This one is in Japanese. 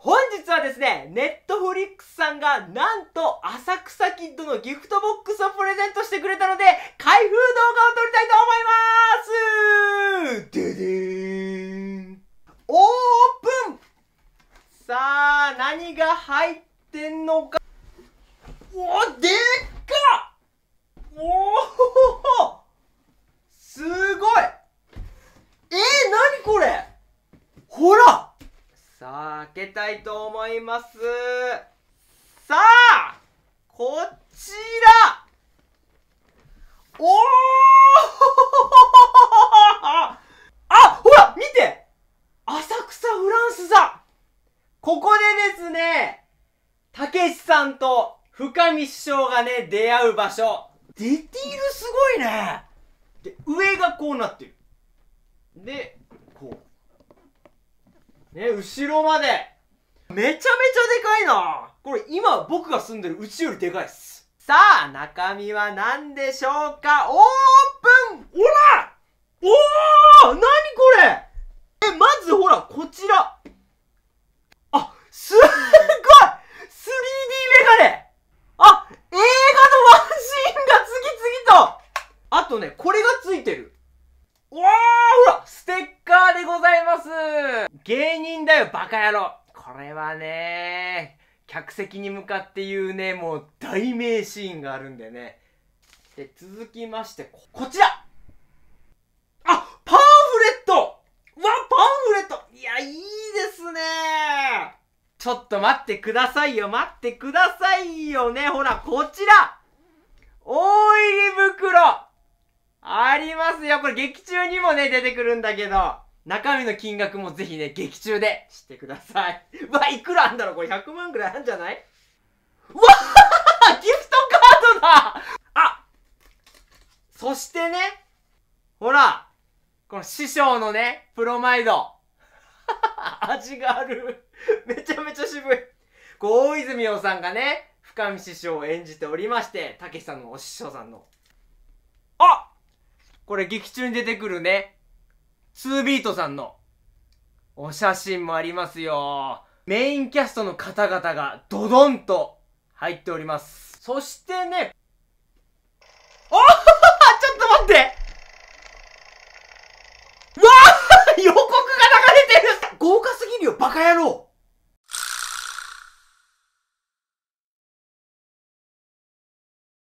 本日はですね、ネットフリックスさんがなんと浅草キッドのギフトボックスをプレゼントしてくれたので、開封動画を撮りたいと思います!ででーん。オープン!さあ、何が入ってんのか。おでっか!おおすごい!えー、何これ、けたいと思います。さあこちらおー あほら見て浅草フランス座ここでですね、たけしさんと深見師匠がね、出会う場所。ディティールすごいねで、上がこうなってる。で、こう。ね、後ろまで。めちゃめちゃでかいな。これ今僕が住んでる家よりでかいっす。さあ、中身は何でしょうか？オープン！ほらおー！何これ？え、まずほら、こちら。あ、すっごい !3D メガネ！あ、映画のワンシーンが次々と！あとね、これがついてる。おーほらステッカーでございます。芸人だよ、バカ野郎。ここれはね、客席に向かって言うね、もう大名シーンがあるんでね。で、続きまして、ここちら。あパンフレット。うわ、パンフレット。いや、いいですね。ちょっと待ってくださいよ、待ってくださいよね。ほら、こちら。大入り袋。ありますよ。これ劇中にもね、出てくるんだけど、中身の金額もぜひね、劇中でしてください。うわ、いくらあんだろう？これ100万ぐらいあんじゃない？うわギフトカードだあそしてね、ほら、この師匠のね、プロマイド。味がある。めちゃめちゃ渋い。こう、大泉洋さんがね、深見師匠を演じておりまして、たけしさんのお師匠さんの。あこれ劇中に出てくるね、ツービートさんのお写真もありますよ。メインキャストの方々がドドンと入っております。そしてね、おちょっと待ってわあ予告が流れてる豪華すぎるよ、バカ野郎